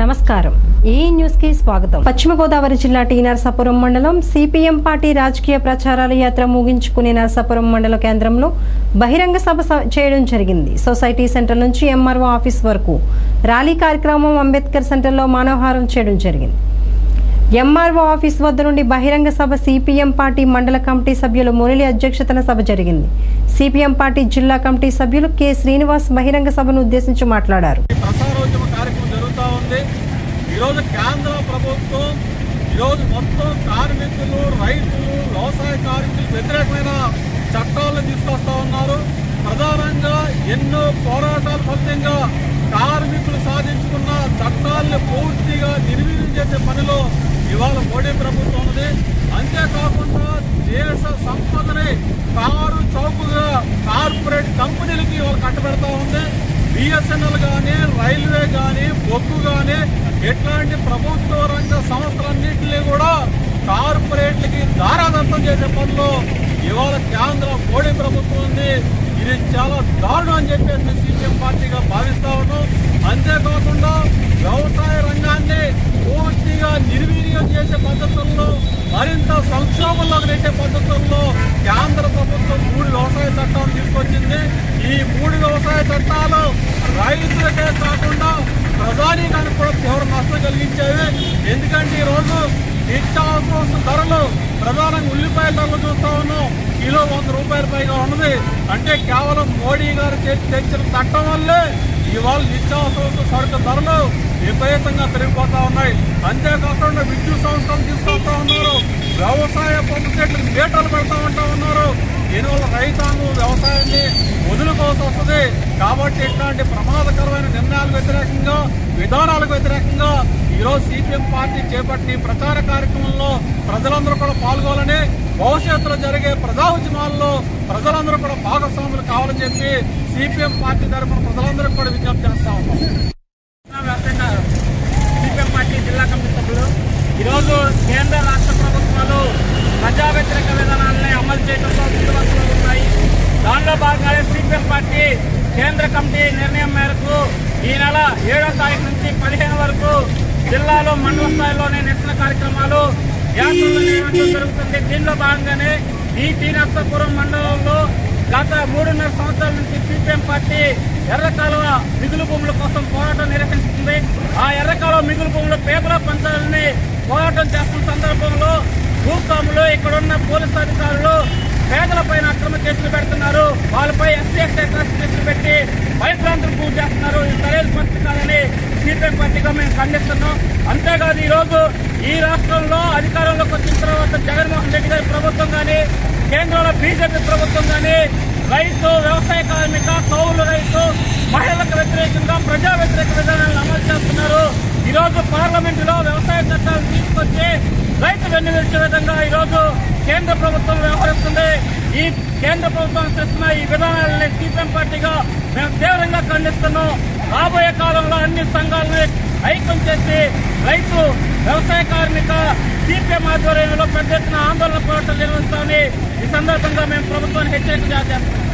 నమస్కారం. ఈ న్యూస్కి స్వాగతం. పశ్చిమ గోదావరి జిల్లా టీ నరసాపురం మండలం సిపిఎం పార్టీ రాజకీయ ప్రచారాల యాత్ర ముగించుకునే నరసాపురం మండల కేంద్రంలో బహిరంగ సభ చేయడం జరిగింది. సొసైటీ సెంటర్ నుంచి ఎంఆర్ఓ ఆఫీస్ వరకు ర్యాలీ కార్యక్రమం అంబేద్కర్ సెంటర్లో మానవహారం చేయడం జరిగింది. ఎంఆర్ఓ ఆఫీస్ వద్ద నుండి బహిరంగ సభ సిపిఎం పార్టీ మండల కమిటీ సభ్యులు మురళి అధ్యక్షతన సభ జరిగింది. సిపిఎం పార్టీ జిల్లా కమిటీ సభ్యులు కె శ్రీనివాస్ బహిరంగ సభను ఉద్దేశించి మాట్లాడారు ఈ ప్రసారోద్యమ కార్యక్రమం జరుగుతూ ఉంది ఈరోజు కేంద్ర ప్రభుత్వం ఈరోజు మొత్తం కార్మికులు రైతులు వ్యవసాయ కార్మికులు వ్యతిరేకమైన చట్టాలను తీసుకొస్తా ఉన్నారు. ప్రధానంగా ఎన్నో పోరాటాల ఫలితంగా కార్మికులు సాధించుకున్న చట్టాలను పూర్తిగా నిర్వీర్యం చేసే పనిలో ఇవాళ మోడీ ప్రభుత్వం ఉంది అంతేకాకుండా బిఎస్ఎన్ఎల్ కానీ రైల్వే కానీ బొగ్గు కానీ ఇట్లాంటి ప్రభుత్వ రంగ సంస్థలన్నింటినీ కూడా కార్పొరేట్లకి దారాదత్తం చేసే పనిలో ఇవాళ కేంద్ర మోడీ ప్రభుత్వం ఉంది ఇది చాలా దారుణం అని చెప్పేసి సీపీఎం పార్టీగా భావిస్తా ఉన్నాం. అంతేకాకుండా వ్యవసాయ రంగాన్ని పూర్తిగా రాజకీయం చేసే పద్ధతుల్లో మరింత సంక్షోభంలోకి నెట్టే పద్ధతుల్లో కేంద్ర ప్రభుత్వం మూడు వ్యవసాయ చట్టాలు తీసుకొచ్చింది. ఈ మూడు వ్యవసాయ చట్టాలు రైతులకే కాకుండా ప్రధానికానికి కూడా తీవ్ర నష్టం కలిగించేవి. ఎందుకంటే ఈరోజు నిత్యావసర ధరలు ప్రధానంగా ఉల్లిపాయల ధరలు చూస్తా ఉన్నాం. కిలో వంద రూపాయల పైగా ఉన్నది. అంటే కేవలం మోడీ గారు తెచ్చిన చట్టం వల్లే ఇవాళ నిత్యావసరాలతో సరుకు ధరలు విపరీతంగా పెరిగిపోతా ఉన్నాయి. అంతేకాకుండా విద్యుత్ సంస్థలు తీసుకొస్తా ఉన్నారు. వ్యవసాయ పంపు చెట్లు మీటర్లు పెడతా ఉంటా ఉన్నారు. దీనివల్ల రైతాంగం వ్యవసాయాన్ని వదులుకోవాల్సి వస్తుంది. కాబట్టి ఇట్లాంటి ప్రమాదకరమైన నిర్ణయాలకు వ్యతిరేకంగా విధానాలకు వ్యతిరేకంగా ఈరోజు సిపిఎం పార్టీ చేపట్టిన ప్రచార కార్యక్రమంలో ప్రజలందరూ కూడా పాల్గొనాలని భవిష్యత్తులో జరిగే ప్రజా ఉద్యమాల్లో ప్రజలందరూ కూడా భాగస్వాములు కావాలని చెప్పి సిపిఎం పార్టీ తరఫున ప్రజలందరూ కూడా విజ్ఞప్తి చేస్తా ఉన్నాం. సిపిఎం పార్టీ జిల్లా కమిటీ సభ్యులు ఈరోజు కేంద్ర రాష్ట్ర ప్రభుత్వాలు ప్రజా వ్యతిరేక విధానాలని అమలు చేయడంలో ముందువరుసలో ఉన్నాయి. దానిలో భాగంగానే సిపిఎం పార్టీ కేంద్ర కమిటీ నిర్ణయం మేరకు ఈ నెల ఏడో తారీఖు నుంచి పదిహేను వరకు జిల్లాలో మండల స్థాయిలోనే నిరసన కార్యక్రమాలు జరుగుతుంది. దీనిలో భాగంగానే ఈ టీ మండలంలో గత మూడున్నర సంవత్సరాల నుంచి సిపిఎం పార్టీ ఎర్రకాలువ మిగులు భూముల కోసం పోరాటం నిర్వహిస్తుంది ఆ ఎర్రకాలువ మిగులు భూములు పేపర్లో పంచాలని పోరాటం చేస్తున్న సందర్భంలో భూస్వాములు ఇక్కడున్న పోలీసు అధికారులు పేదలపైన అక్రమ కేసులు పెడుతున్నారు. వాళ్ళపై ఎస్సీ ఎస్టీ కేసులు పెట్టి భయభ్రాంతులు పూజ చేస్తున్నారు. ఇది సరైన పరిస్థితి కాదని సిపిఎం పార్టీగా మేము ఖండిస్తున్నాం. అంతేకాదు ఈ రోజు ఈ రాష్ట్రంలో అధికారంలోకి వచ్చిన తర్వాత జగన్మోహన్ రెడ్డి గారి ప్రభుత్వం కానీ కేంద్రంలో బీజేపీ ప్రభుత్వం కానీ రైతు వ్యవసాయ కార్మిక కౌలు రైతు మహిళలకు వ్యతిరేకంగా ప్రజా వ్యతిరేక విధానాలను అమలు చేస్తున్నారు. ఈరోజు రోజు పార్లమెంటులో వ్యవసాయ చట్టాలు తీసుకొచ్చి రైతు వెన్నువిరిచే విధంగా ఈరోజు కేంద్ర ప్రభుత్వం వ్యవహరిస్తుంది. ఈ కేంద్ర ప్రభుత్వం చేస్తున్న ఈ విధానాలని సిపిఎం పార్టీగా మేము తీవ్రంగా ఖండిస్తున్నాం. రాబోయే కాలంలో అన్ని సంఘాలను ఐక్యం చేసి రైతు వ్యవసాయ కార్మిక సిపిఎం ఆధ్వర్యంలో పెద్ద ఎత్తున ఆందోళన పోరాటాలు నిర్వహిస్తామని ఈ సందర్భంగా మేము ప్రభుత్వాన్ని హెచ్చరిక చేస్తాం